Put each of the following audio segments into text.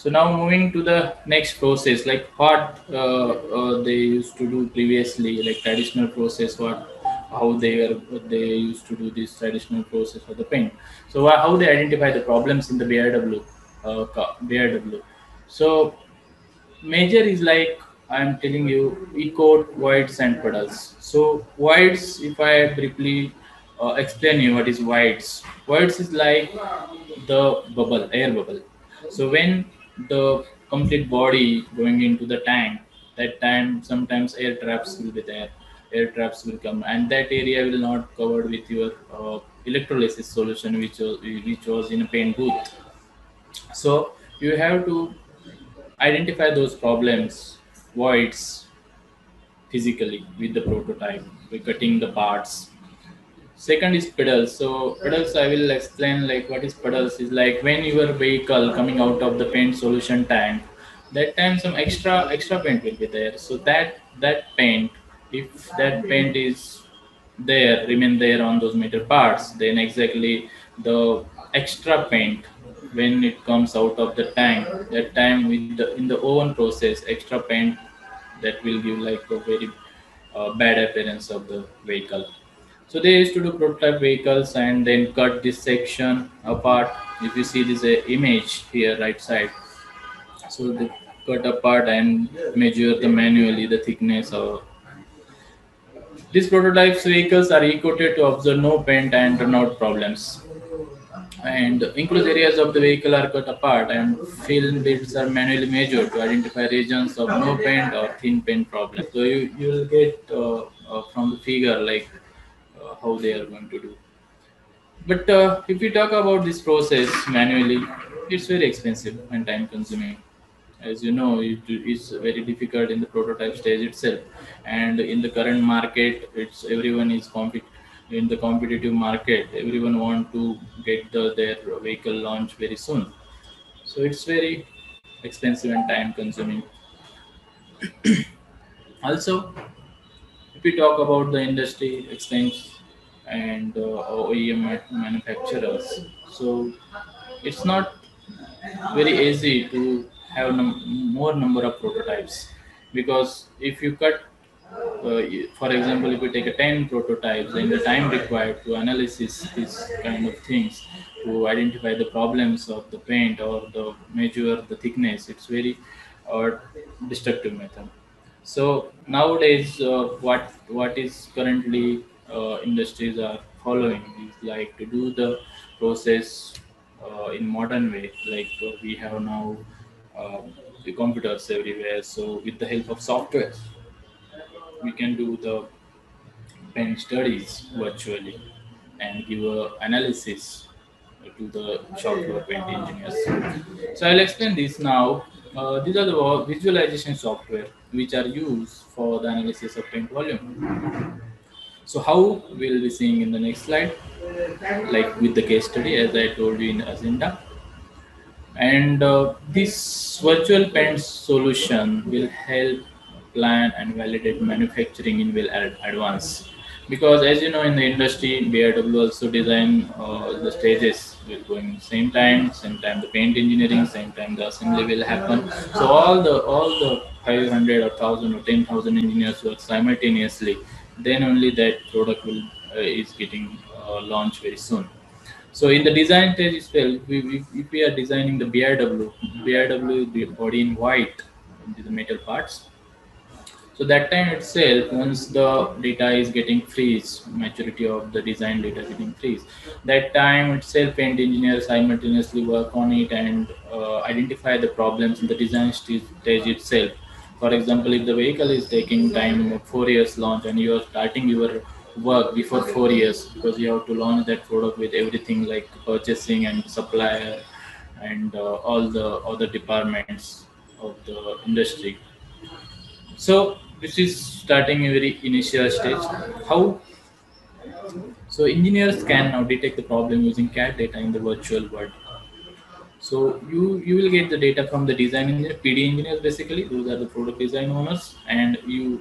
So now moving to the next process, like what uh, uh, they used to do previously, like traditional process, what how they were they used to do this traditional process for the paint. So uh, how they identify the problems in the BIW, uh, BIW. So major is like I'm telling you, e-coat, voids and puddles. So voids, if I briefly uh, explain you what is voids. Voids is like the bubble, air bubble. So when the complete body going into the tank that time sometimes air traps will be there air traps will come and that area will not covered with your uh, electrolysis solution which was, which was in a paint booth. So you have to identify those problems voids physically with the prototype by cutting the parts second is puddles so puddles i will explain like what is puddles is like when your vehicle coming out of the paint solution tank that time some extra extra paint will be there. So that that paint if that paint is there remain there on those metal parts then exactly the extra paint when it comes out of the tank that time with the in the oven process extra paint that will give like a very uh, bad appearance of the vehicle so they used to do prototype vehicles and then cut this section apart. If you see this uh, image here, right side. So they cut apart and measure the manually the thickness of these prototypes vehicles are equipped to observe no paint and turnout problems. And enclosed areas of the vehicle are cut apart and film bits are manually measured to identify regions of no paint or thin paint problem. So you, you will get uh, uh, from the figure like how they are going to do. But uh, if we talk about this process manually, it's very expensive and time consuming. As you know, it is very difficult in the prototype stage itself, and in the current market, it's everyone is in the competitive market. Everyone want to get the, their vehicle launch very soon, so it's very expensive and time consuming. also, if we talk about the industry expense and uh, OEM manufacturers. So it's not very easy to have num- more number of prototypes because if you cut uh, for example if you take a 10 prototypes then the time required to analysis these kind of things to identify the problems of the paint or the measure the thickness it's very uh, destructive method so nowadays uh, what what is currently uh, industries are following is like to do the process uh, in modern way. Like uh, we have now um, the computers everywhere so with the help of software we can do the paint studies virtually and give a analysis to the floor paint engineers. So i'll explain this now. Uh, these are the visualization software which are used for the analysis of paint volume so how we'll be seeing in the next slide, like with the case study, as I told you in agenda. And uh, this virtual paint solution will help plan and validate manufacturing in well advance. Because as you know, in the industry, BIW also design uh, the stages will going same time, same time the paint engineering, same time the assembly will happen. So all the all the 500 or 1000 or 10,000 engineers work simultaneously then only that product will uh, is getting uh, launched very soon. So in the design stage itself, we, we, if we are designing the BIW, BIW the body in white the metal parts. So that time itself, once the data is getting freeze, maturity of the design data getting freeze, that time itself, paint engineers simultaneously work on it and uh, identify the problems in the design stage itself for example if the vehicle is taking time four years launch and you are starting your work before four years because you have to launch that product with everything like purchasing and supplier and uh, all the other departments of the industry. So this is starting a very initial stage. How? So engineers can now detect the problem using CAD data in the virtual world so you you will get the data from the design engineer, PD engineers basically. Those are the product design owners, and you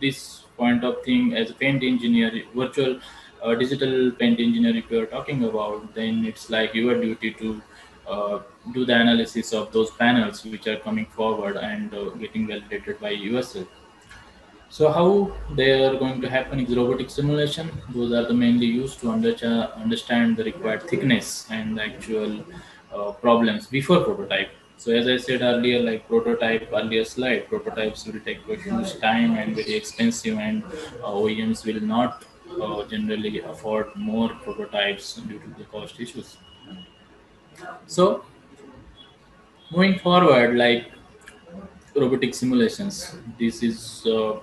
this point of thing as a paint engineer, virtual uh, digital paint engineer. If you are talking about, then it's like your duty to uh, do the analysis of those panels which are coming forward and uh, getting validated by USL. So how they are going to happen is robotic simulation. Those are the mainly used to under, understand the required thickness and the actual uh, problems before prototype. So as I said earlier, like prototype earlier slide, prototypes will take huge time and very expensive, and uh, OEMs will not uh, generally afford more prototypes due to the cost issues. So moving forward, like robotic simulations, this is uh,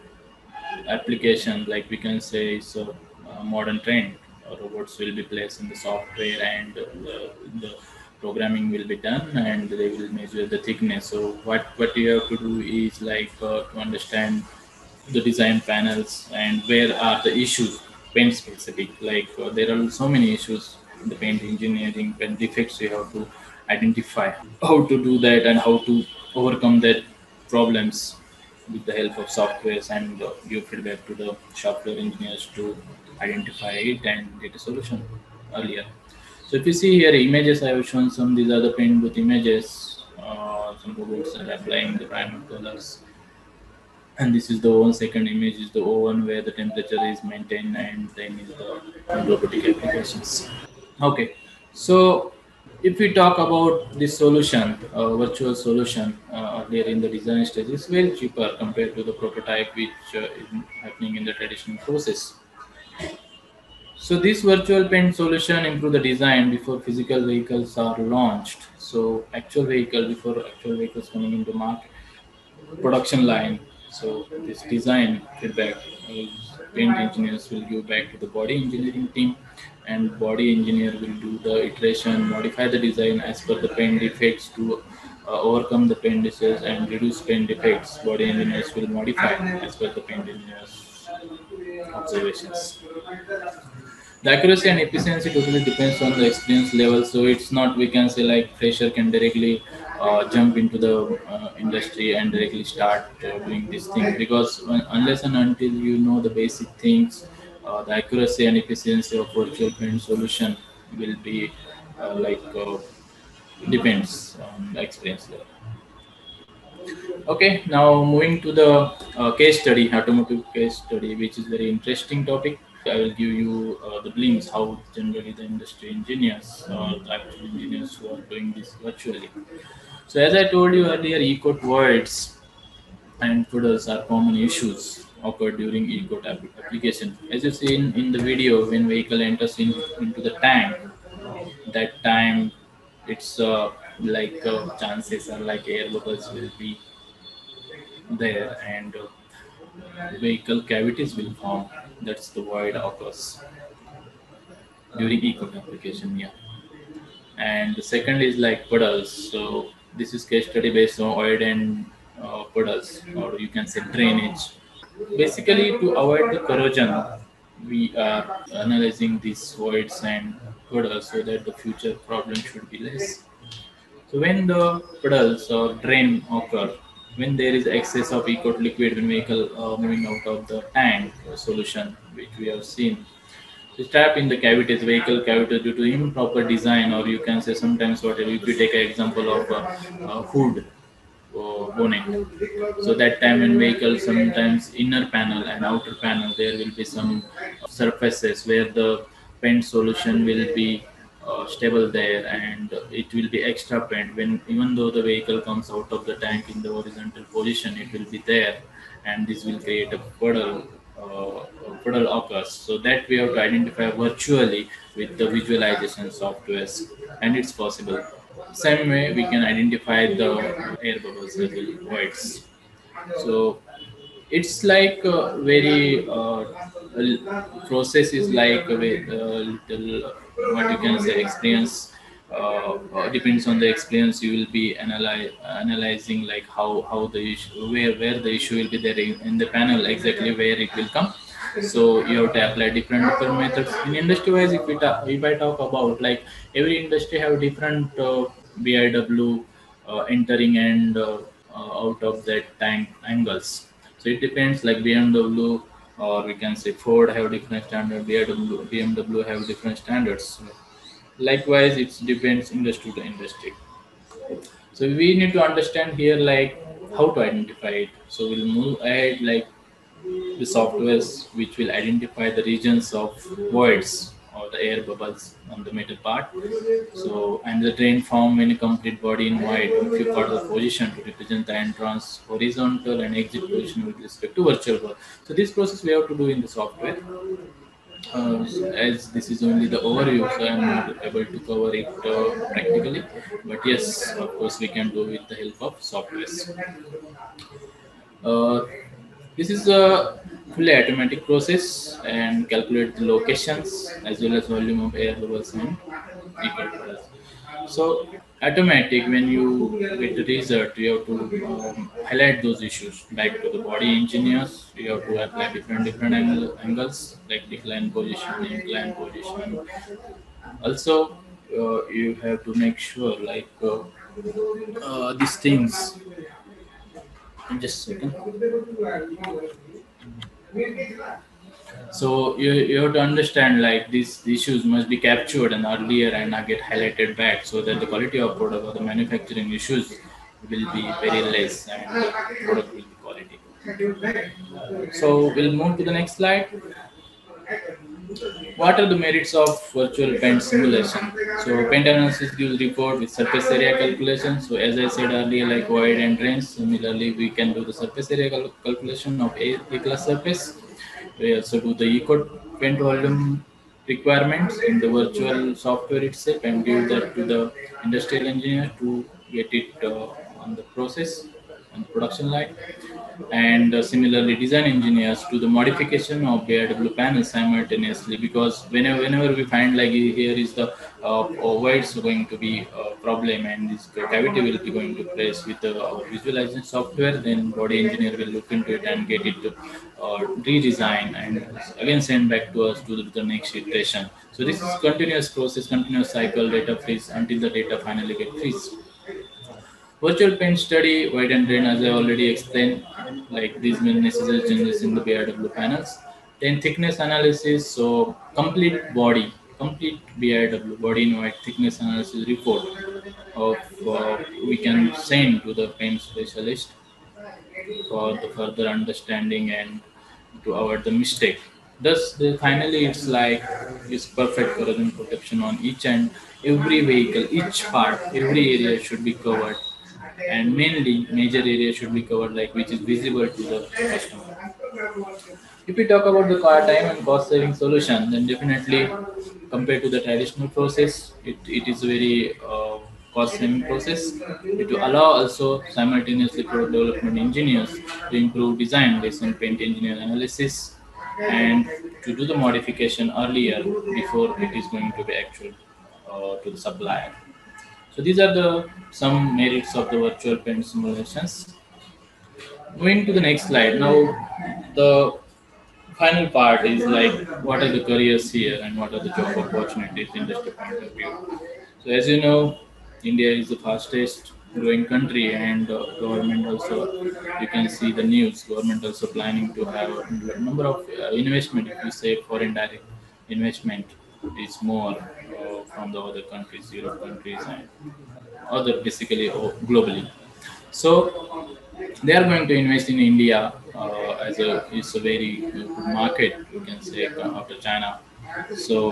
application like we can say a, a modern trend. robots will be placed in the software and the, the programming will be done and they will measure the thickness. So what what you have to do is like uh, to understand the design panels and where are the issues paint specific like uh, there are so many issues in the paint engineering paint defects you have to identify how to do that and how to overcome that problems with the help of softwares and uh, give feedback to the software engineers to identify it and get a solution earlier so if you see here images, I have shown some, these are the paint booth images. Uh, some robots are applying the primer colors. And this is the one second image is the oven where the temperature is maintained and then is the robotic applications. Okay, so if we talk about this solution, uh, virtual solution uh, earlier in the design stage, it's very cheaper compared to the prototype which uh, is happening in the traditional process. So this virtual paint solution improve the design before physical vehicles are launched. So actual vehicle before actual vehicles coming into market, production line. So this design feedback paint engineers will give back to the body engineering team and body engineer will do the iteration, modify the design as per the paint defects to uh, overcome the paint defects and reduce paint defects. Body engineers will modify as per the paint engineers observations the accuracy and efficiency totally depends on the experience level so it's not we can say like fresher can directly uh, jump into the uh, industry and directly start uh, doing this thing. Because when, unless and until you know the basic things uh, the accuracy and efficiency of virtual paint solution will be uh, like uh, depends on the experience level. Okay now moving to the case study automotive case study which is very interesting topic I will give you uh, the glimpse how generally the industry engineers or the actual engineers who are doing this virtually. So as I told you earlier, e-coat voids and puddles are common issues occur during e-coat application. As you see in, in the video, when vehicle enters in, into the tank, that time it's uh, like uh, chances are like air bubbles will be there and uh, vehicle cavities will form that's the void occurs during e-coat application yeah. And the second is like puddles. So this is case study based on void and uh, puddles or you can say drainage. Basically to avoid the corrosion we are analyzing these voids and puddles so that the future problem should be less. So when the puddles or drain occur when there is excess of e-coat liquid when vehicle uh, moving out of the tank solution which we have seen. So trap in the cavities vehicle cavity due to improper design or you can say sometimes whatever if you take an example of a, a hood uh, or bonnet so that time when vehicle sometimes inner panel and outer panel there will be some surfaces where the paint solution will be uh, stable there and it will be extra paint. When even though the vehicle comes out of the tank in the horizontal position it will be there and this will create a puddle uh, puddle occurs so that we have to identify virtually with the visualization softwares and it's possible. Same way we can identify the air bubbles as voids. So it's like a very uh, process is like a little what you can say experience uh, uh, depends on the experience you will be analyze, analyzing like how how the issue where where the issue will be there in, the panel exactly where it will come. So you have to apply different different methods. In industry wise if we talk, if i talk about like every industry have different uh, biw uh, entering and uh, uh, out of that tank angles so it depends like bmw or we can say Ford have different standard, BMW, BMW have different standards. likewise it depends industry to industry. So we need to understand here like how to identify it. So we'll move ahead like the softwares which will identify the regions of voids or the air bubbles on the metal part. So, and the drain form when a complete body in white of the position to represent the entrance, horizontal and exit position with respect to virtual world. So, this process we have to do in the software. Uh, as this is only the overview, so I'm not able to cover it uh, practically. But yes, of course, we can do with the help of software. Uh, this is a fully automatic process and calculate the locations as well as volume of air bubbles So automatic when you get the result you have to um, highlight those issues. Back to the body engineers you have to apply different different angle, angles like decline position incline position. Also uh, you have to make sure like uh, uh, these things. In just a second so you, you have to understand like these issues must be captured and earlier and not get highlighted back so that the quality of product or the manufacturing issues will be very less and product will be quality. So we'll move to the next slide. What are the merits of virtual paint simulation? So paint analysis gives report with surface area calculation. So as I said earlier, like void and drains, similarly we can do the surface area cal calculation of a, a class surface. We also do the eco paint volume requirements in the virtual software itself and give that to the industrial engineer to get it uh, on the process on the production line and uh, similarly design engineers to the modification of BIW panels simultaneously because whenever whenever we find like here is the uh, voids going to be a problem and this cavity will be going to place with the uh, visualization software then body engineer will look into it and get it to uh, redesign and again send back to us to the, the next iteration. So this is continuous process continuous cycle data freeze until the data finally get freeze Virtual paint study, void and drain, as I already explained, like these mean necessary changes in the BIW panels. Then thickness analysis, so complete body, complete BIW, body in white thickness analysis report of uh, we can send to the paint specialist for the further understanding and to avoid the mistake. Thus, the, finally, it's like it's perfect corrosion protection on each and every vehicle, each part, every area should be covered and mainly major area should be covered like which is visible to the customer. If we talk about the time and cost saving solution, then definitely compared to the traditional process, it, it is a very uh, cost saving process. It will allow also simultaneously product development engineers to improve design based on paint engineer analysis and to do the modification earlier before it is going to be actual uh, to the supplier. So these are the some merits of the virtual paint simulations. Moving to the next slide. Now the final part is like what are the careers here and what are the job opportunities in this point of view. So as you know, India is the fastest growing country and uh, government also you can see the news government also planning to have a number of uh, investment if you say foreign direct investment is more uh, from the other countries, Europe countries, and other basically uh, globally. So they are going to invest in India uh, as a it's a very good market you can say after China. So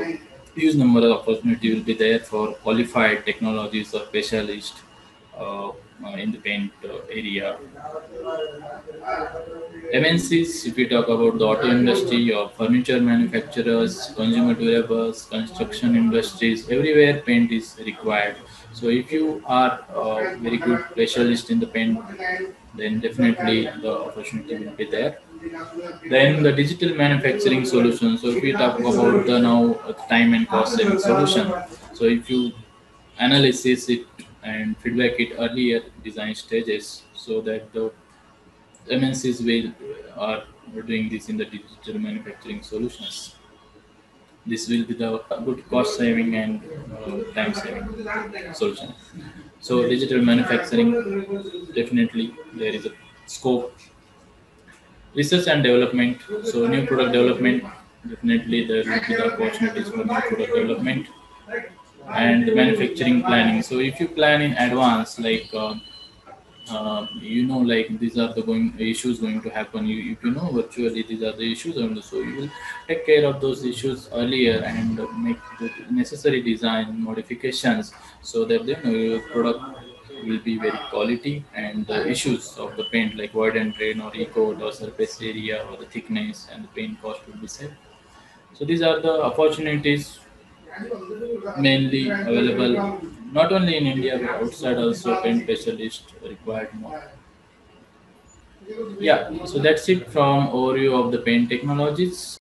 huge number of opportunity will be there for qualified technologies or specialists uh, uh, in the paint area. MNCs, if we talk about the auto industry or furniture manufacturers, consumer durables, construction industries, everywhere paint is required. So if you are a very good specialist in the paint, then definitely the opportunity will be there. Then the digital manufacturing solution. So if we talk about the now time and cost saving solution. So if you analysis it and feedback it earlier design stages so that the MNCs will are doing this in the digital manufacturing solutions. This will be the good cost saving and uh, time saving solution. So digital manufacturing definitely there is a scope. Research and development. So new product development definitely there will be the opportunities for new product development and the manufacturing planning. So if you plan in advance, like uh, uh, you know, like these are the going issues going to happen. You if you know virtually these are the issues, and so you will take care of those issues earlier and make the necessary design modifications so that the your product will be very quality and the issues of the paint like void and drain or e-coat or surface area or the thickness and the paint cost will be saved. So these are the opportunities mainly available not only in India but outside also paint specialist required more. Yeah, so that's it from overview of the paint technologies.